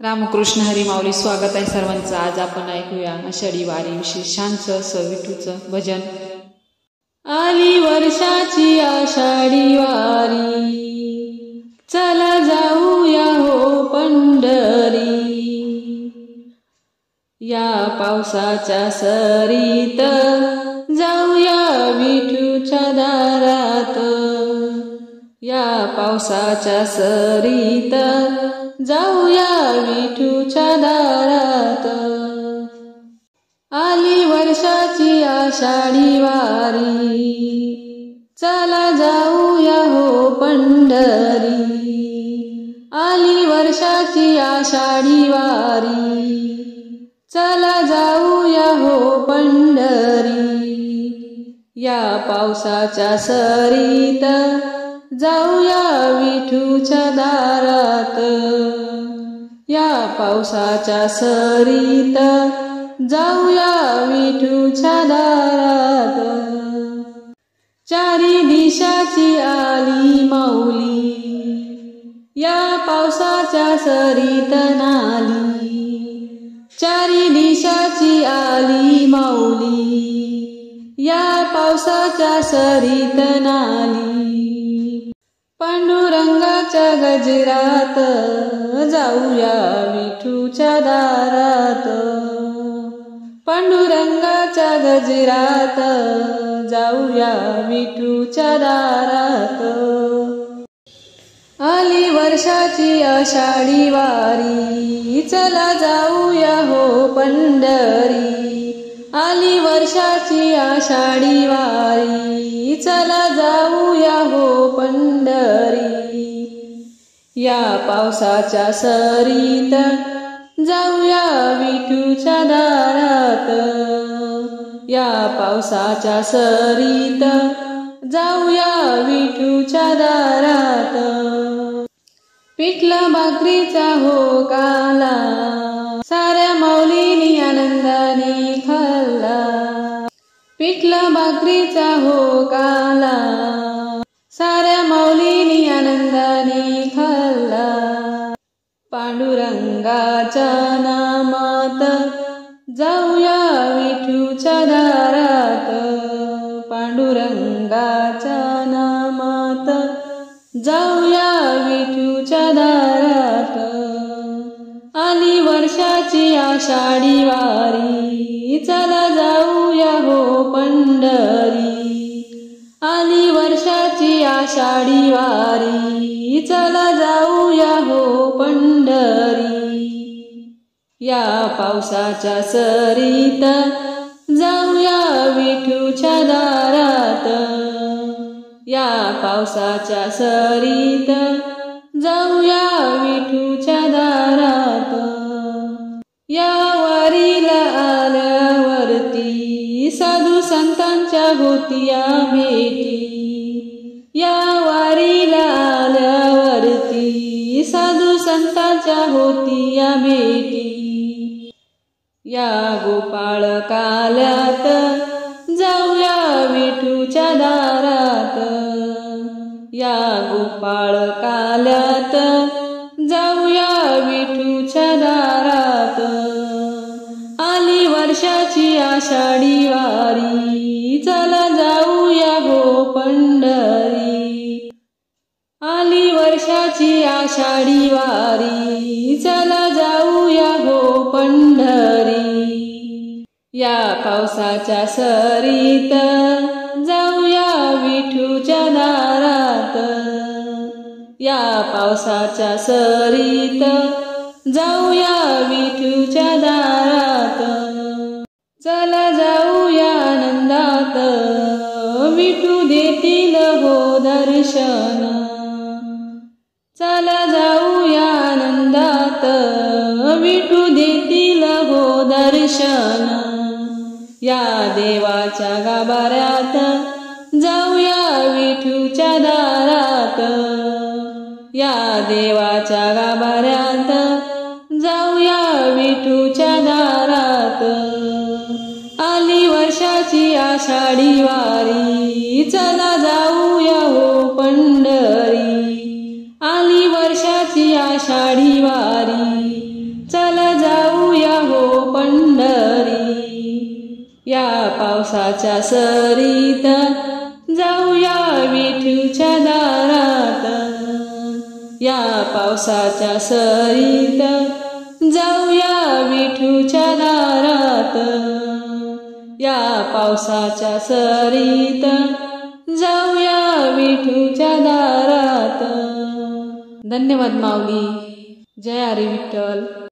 रामकृष्ण हरी माऊली स्वागत आहे सर्वांचं. आज आपण ऐकूया आषाढी वारी शांत सविठूचं असं भजन. आली वर्षाची आषाढी वारी. चला जाऊया हो पंढरी. या पावसाच्या सरीत जाऊया विठूच्या दारात. या पावसाच्या सरीत जाऊया विठूच्या दारात. आली वर्षाची आषाढी वारी चला जाऊया हो पंढरी. आली वर्षाची आषाढी वारी चला जाऊया हो पंढरी. या पावसाच्या सरीत जाऊया विठूच्या दारात. या पावसाच्या सरीत. जाऊया विठूच्या दारात. चारी दिशाची आली माऊली. या पावसाच्या सरीत नाली. चारी दिशाची आली माऊली. या पावसाच्या सरीत नाली. पांडुरंगाच्या गजरात जाऊया विठूच्या दारात. पांडुरंगाच्या गजरात जाऊया विठूच्या दारात. आली वर्षाची आषाढी वारी चला जाऊया हो पंढरी. आली वर्षाची आषाढी वारी या पावसाच्या सरीत जाऊया विठूच्या दारात. या पावसाच्या सरीत जाऊया विठूच्या दारात. पिठला भाकरीचा हो काला साऱ्या माऊलीनी आनंदाने खाल्ला. पिठला भाकरीचा हो काला साऱ्या जाऊया विठूच्या दारात पांडुरंगाच्या नामात. जाऊया विठूच्या दारात आली वर्षाची आषाढी वारी. चला जाऊया हो पंढरी आली वर्षाची आषाढी वारी. चला जाऊ या पावसाच्या सरीत जाऊया विठूच्या दारात. या पावसाच्या सरीत जाऊया विठूच्या दारात. या वारीला आल्यावरती साधू संतांच्या होतिया भेटी या संताच्या होती या भेटी. या गोपाळ काल्यात जाऊया विठूच्या दारात. या गोपाळ काल्यात जाऊया विठूच्या दारात. आली वर्षाची आषाढी आषाढी वारी चला जाऊया हो पंढरी. या पावसाच्या सरीत जाऊया विठूच्या दारात. या पावसाच्या सरीत जाऊया विठूच्या दारात. चला जाऊया आनंदात विठू देतील हो दर्शन. चला जाऊया आनंदात. विठू देतील हो दर्शन. या देवाच्या गाभाऱ्यात जाऊया विठूच्या दारात. या देवाच्या गाभाऱ्यात जाऊया विठूच्या दारात. आली वर्षाची आषाढी वारी. चला जाऊया हो आषाढी वारी. चल जाऊया हो पंढरी. या पावसाच्या सरीत जाऊया विठूच्या दारात. या पावसाच्या सरीत जाऊया विठूच्या दारात. या पावसाच्या सरीत जाऊया विठूच्या दारात. धन्यवाद माऊली. जय हरी विठ्ठल.